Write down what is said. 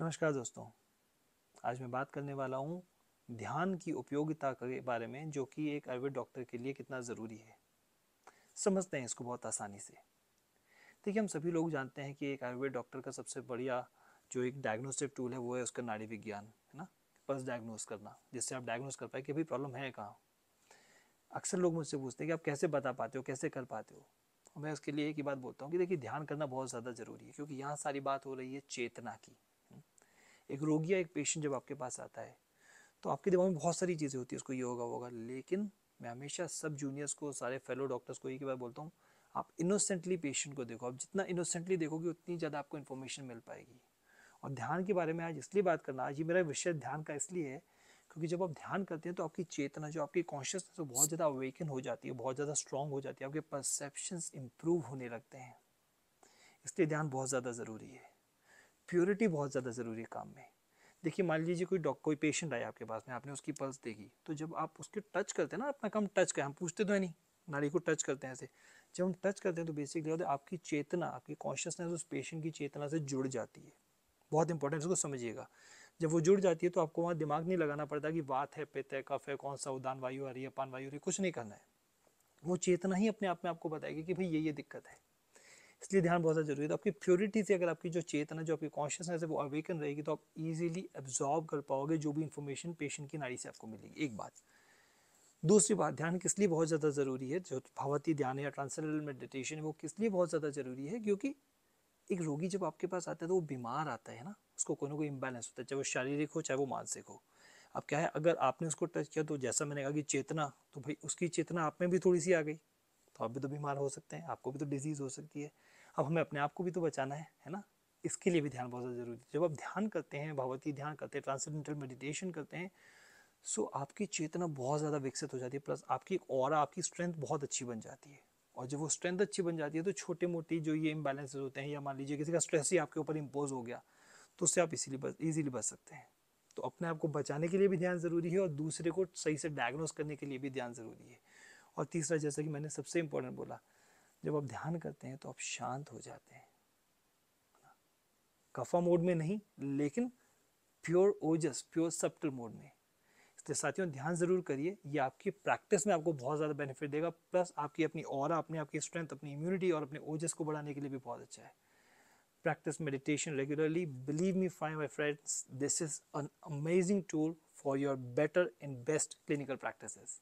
नमस्कार दोस्तों। आज मैं बात करने वाला हूँ ध्यान की उपयोगिता के बारे में, जो कि एक आयुर्वेद डॉक्टर के लिए कितना ज़रूरी है। समझते हैं इसको बहुत आसानी से। देखिए, हम सभी लोग जानते हैं कि एक आयुर्वेद डॉक्टर का सबसे बढ़िया जो एक डायग्नोस्टिक टूल है, वो है उसका नाड़ी विज्ञान, है ना? पल्स डायग्नोस करना, जिससे आप डायग्नोस कर पाए कि अभी प्रॉब्लम है कहाँ। अक्सर लोग मुझसे पूछते हैं कि आप कैसे बता पाते हो, कैसे कर पाते हो? मैं उसके लिए एक ही बात बोलता हूँ कि देखिए, ध्यान करना बहुत ज़्यादा ज़रूरी है, क्योंकि यहाँ सारी बात हो रही है चेतना की। एक रोगी या एक पेशेंट जब आपके पास आता है तो आपके दिमाग में बहुत सारी चीज़ें होती है, उसको ये होगा होगा लेकिन मैं हमेशा सब जूनियर्स को, सारे फेलो डॉक्टर्स को एक ही बार बोलता हूँ, आप इनोसेंटली पेशेंट को देखो। आप जितना इनोसेंटली देखोगे, उतनी ज़्यादा आपको इन्फॉर्मेशन मिल पाएगी। और ध्यान के बारे में आज इसलिए बात करना, आज ये मेरा विषय ध्यान का इसलिए है, क्योंकि जब आप ध्यान करते हैं तो आपकी चेतना, जो आपकी कॉन्शियसनेस वो बहुत ज़्यादा अवेकन हो जाती है, बहुत ज़्यादा स्ट्रांग हो जाती है, आपके परसेप्शंस इंप्रूव होने लगते हैं। इसलिए ध्यान बहुत ज़्यादा ज़रूरी है। प्योरिटी बहुत ज़्यादा ज़रूरी है काम में। देखिए, मान लीजिए कोई डॉक, कोई पेशेंट आया आपके पास में, आपने उसकी पल्स देखी तो जब आप उसके टच करते हैं ना, अपना कम टच करें, हम पूछते तो है नहीं, नाड़ी को टच करते हैं ऐसे। जब हम टच करते हैं तो बेसिकली होता है आपकी चेतना, आपकी कॉन्शियसनेस उस पेशेंट की चेतना से जुड़ जाती है। बहुत इंपॉर्टेंट उसको समझिएगा। जब वो जुड़ जाती है तो आपको वहाँ दिमाग नहीं लगाना पड़ता कि बात है पित है, कफ है, कौन सा उदान वायु आ रही है पान वायु आ रही है, कुछ नहीं करना है। वो चेतना ही अपने आप में आपको बताएगी कि भाई ये ये दिक्कत है। इसलिए ध्यान बहुत ज़्यादा ज़रूरी है। तो आपकी प्योरिटी से अगर आपकी जो चेतना, जो आपकी कॉन्शियसनेस है, वो अवेकन रहेगी तो आप इजीली एब्जॉर्ब कर पाओगे जो भी इन्फॉर्मेशन पेशेंट की नाड़ी से आपको मिलेगी। एक बात। दूसरी बात, ध्यान किस लिए बहुत ज़्यादा ज़रूरी है? जो भावती ध्यान या ट्रांसलेंडल मेडिटेशन है, वो किस लिए बहुत ज़्यादा ज़रूरी है? क्योंकि एक रोगी जब आपके पास आता है तो वो बीमार आता है ना? उसको कोई ना कोई इम्बैलेंस होता है, चाहे वो शारीरिक हो, चाहे वो मानसिक हो। अब क्या है? अगर आपने उसको टच किया तो जैसा मैंने कहा कि चेतना तो भाई उसकी चेतना आप में भी थोड़ी सी आ गई। तो आप भी तो बीमार हो सकते हैं, आपको भी तो डिज़ीज़ हो सकती है। अब हमें अपने आप को भी तो बचाना है है ना? इसके लिए भी ध्यान बहुत ज़्यादा ज़रूरी है। जब आप ध्यान करते हैं, भगवती ध्यान करते हैं ट्रांसडेंटल मेडिटेशन करते हैं सो आपकी चेतना बहुत ज़्यादा विकसित हो जाती है प्लस आपकी और आपकी स्ट्रेंथ बहुत अच्छी बन जाती है। और जब वो स्ट्रेंथ अच्छी बन जाती है तो छोटे मोटी जो ये इम्बैलेंसेज होते हैं, या मान लीजिए किसी का स्ट्रेस ही आपके ऊपर इम्पोज हो गया तो उससे आप इसीलिए बच ईजिली बच सकते हैं। तो अपने आप को बचाने के लिए भी ध्यान ज़रूरी है, और दूसरे को सही से डायग्नोस करने के लिए भी ध्यान ज़रूरी है। और तीसरा, जैसा कि मैंने सबसे इम्पोर्टेंट बोला जब आप ध्यान करते हैं तो आप शांत हो जाते हैं। कफा मोड में नहीं, लेकिन प्योर ओजस, प्योर सप्टल मोड में। इसलिए साथियों, ध्यान ज़रूर करिए। ये आपकी प्रैक्टिस में आपको बहुत ज़्यादा बेनिफिट देगा। प्लस आपकी अपनी और, अपने आपकी स्ट्रेंथ, अपनी इम्यूनिटी और अपने ओजस को बढ़ाने के लिए भी बहुत अच्छा है। Practice meditation regularly. Believe me, fine, my friends, this is an amazing tool for your better and best clinical practices